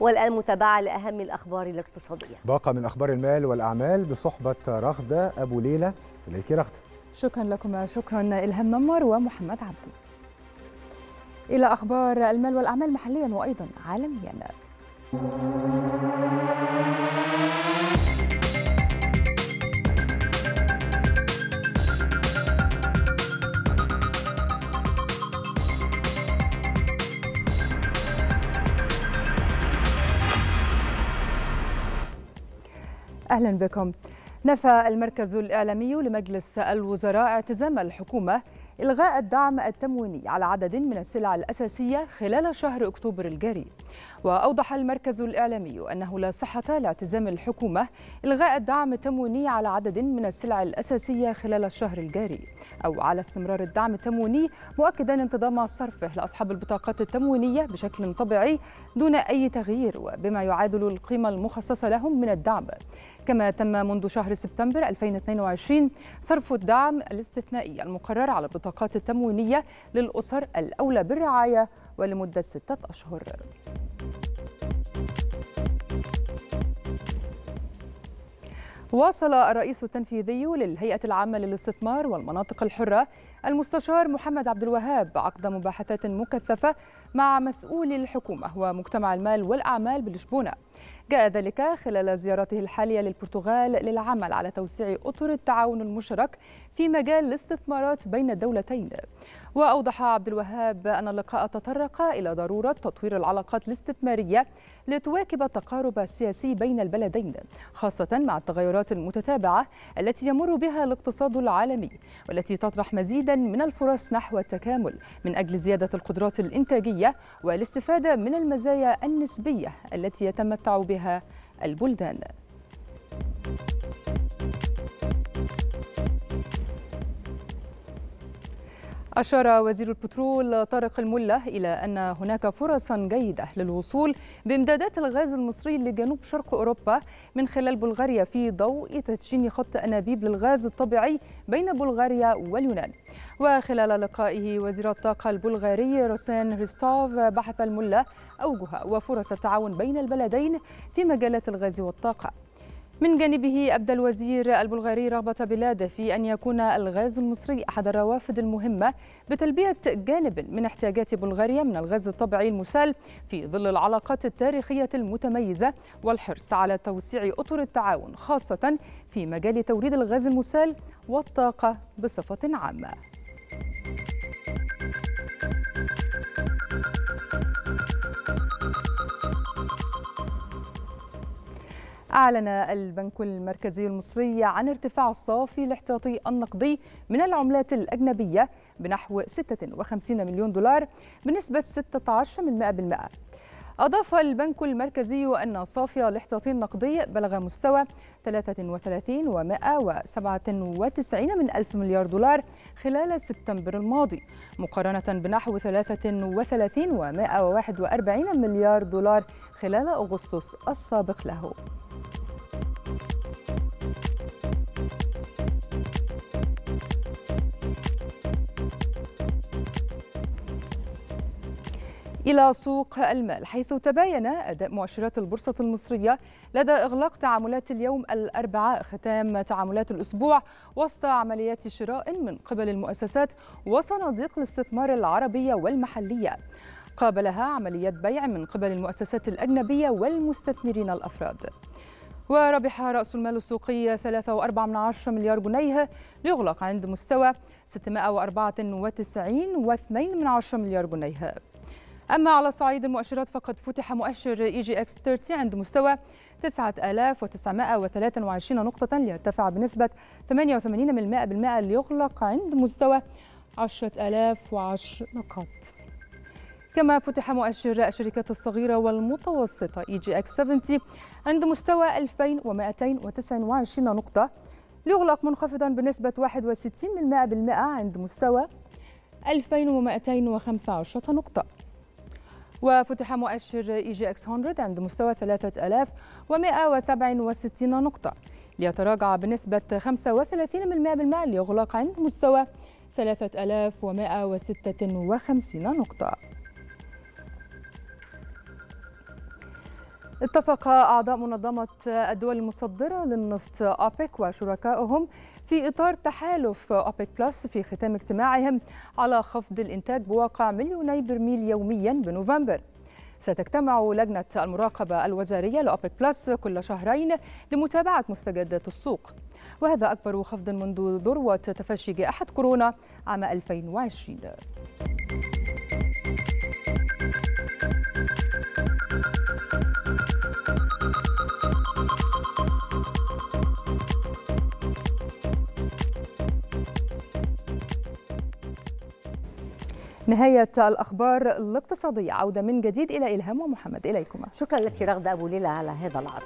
والآن متابعة لأهم الأخبار الاقتصادية. باقة من أخبار المال والأعمال بصحبة رغدة أبو ليلى إليك رغدة. شكرا لكم شكرا إلهام نمر ومحمد عبدو إلى أخبار المال والأعمال محليا وأيضا عالميا. أهلا بكم. نفى المركز الإعلامي لمجلس الوزراء اعتزام الحكومة إلغاء الدعم التمويني على عدد من السلع الأساسية خلال شهر أكتوبر الجاري. وأوضح المركز الإعلامي أنه لا صحة لاعتزام الحكومة إلغاء الدعم التمويني على عدد من السلع الأساسية خلال الشهر الجاري أو على استمرار الدعم التمويني مؤكدا انتظام صرفه لأصحاب البطاقات التموينية بشكل طبيعي دون أي تغيير وبما يعادل القيمة المخصصة لهم من الدعم. كما تم منذ شهر سبتمبر 2022 صرف الدعم الاستثنائي المقرر على البطاقات التموينية للأسر الأولى بالرعاية ولمدة ستة أشهر. واصل الرئيس التنفيذي للهيئة العامة للاستثمار والمناطق الحرة المستشار محمد عبد الوهاب عقد مباحثات مكثفة مع مسؤولي الحكومة ومجتمع المال والأعمال بلشبونة. جاء ذلك خلال زيارته الحالية للبرتغال للعمل على توسيع أطر التعاون المشترك في مجال الاستثمارات بين الدولتين. وأوضح عبد الوهاب أن اللقاء تطرق إلى ضرورة تطوير العلاقات الاستثمارية لتواكب التقارب السياسي بين البلدين خاصة مع التغيرات المتتابعة التي يمر بها الاقتصاد العالمي والتي تطرح مزيدا من الفرص نحو التكامل من أجل زيادة القدرات الإنتاجية والاستفادة من المزايا النسبية التي يتمتع بها البلدان. أشار وزير البترول طارق الملا إلى أن هناك فرصا جيدة للوصول بإمدادات الغاز المصري لجنوب شرق أوروبا من خلال بلغاريا في ضوء تدشين خط أنابيب للغاز الطبيعي بين بلغاريا واليونان. وخلال لقائه وزير الطاقة البلغاري روسين ريستوف بحث الملا أوجه وفرص التعاون بين البلدين في مجالات الغاز والطاقة. من جانبه أبدى الوزير البلغاري رغبة بلاده في أن يكون الغاز المصري أحد الروافد المهمة بتلبية جانب من احتياجات بلغاريا من الغاز الطبيعي المسال في ظل العلاقات التاريخية المتميزة والحرص على توسيع أطر التعاون خاصة في مجال توريد الغاز المسال والطاقة بصفة عامة. أعلن البنك المركزي المصري عن ارتفاع الصافي الاحتياطي النقدي من العملات الأجنبية بنحو 56 مليون دولار بنسبة 16 من 100%. أضاف البنك المركزي أن صافي الاحتياطي النقدي بلغ مستوى 33 و197 من ألف مليار دولار خلال سبتمبر الماضي مقارنة بنحو 33 و141 مليار دولار خلال أغسطس السابق له. إلى سوق المال حيث تباين أداء مؤشرات البورصة المصرية لدى إغلاق تعاملات اليوم الأربعاء ختام تعاملات الأسبوع وسط عمليات شراء من قبل المؤسسات وصناديق الاستثمار العربية والمحلية. قابلها عمليات بيع من قبل المؤسسات الأجنبية والمستثمرين الأفراد. وربح رأس المال السوقي 3.4 مليار جنيه ليغلق عند مستوى 694 و2 مليار جنيه. أما على صعيد المؤشرات فقد فتح مؤشر EGX 30 عند مستوى 9923 نقطة ليرتفع بنسبة 88 من 100 بالمئة ليغلق عند مستوى 10010 نقاط. كما فتح مؤشر الشركات الصغيرة والمتوسطة EGX 70 عند مستوى 2229 نقطة ليغلق منخفضا بنسبة 61 من 100 بالمئة عند مستوى 2215 نقطة. وفتح مؤشر EGX 100 عند مستوى 3167 نقطة ليتراجع بنسبة 35 من 100 بالمئة ليغلق عند مستوى 3156 نقطة. اتفق أعضاء منظمة الدول المصدرة للنفط أوبك وشركائهم في إطار تحالف أوبك بلس في ختام اجتماعهم على خفض الإنتاج بواقع مليوني برميل يوميا بنوفمبر. ستجتمع لجنة المراقبة الوزارية لأوبك بلس كل شهرين لمتابعة مستجدات السوق. وهذا أكبر خفض منذ ذروة تفشي جائحة كورونا عام 2020 نهاية الأخبار الاقتصادية. عودة من جديد إلى إلهام ومحمد. إليكم شكرا لك رغدة أبو ليلى على هذا العرض.